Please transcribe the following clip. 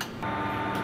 何?